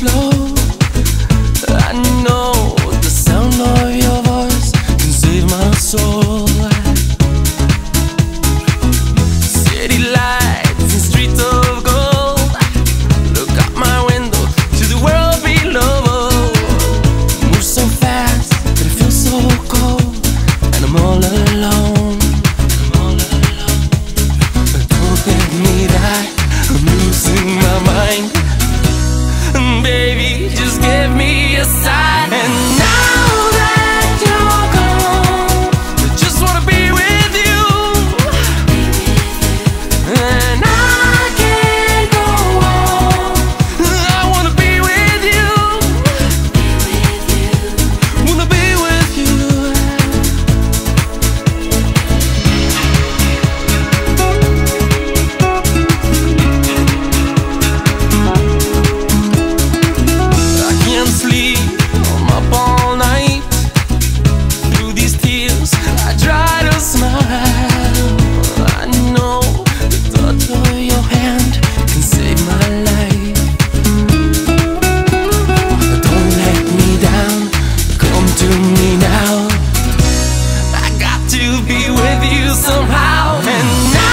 slow. to be with you somehow. And now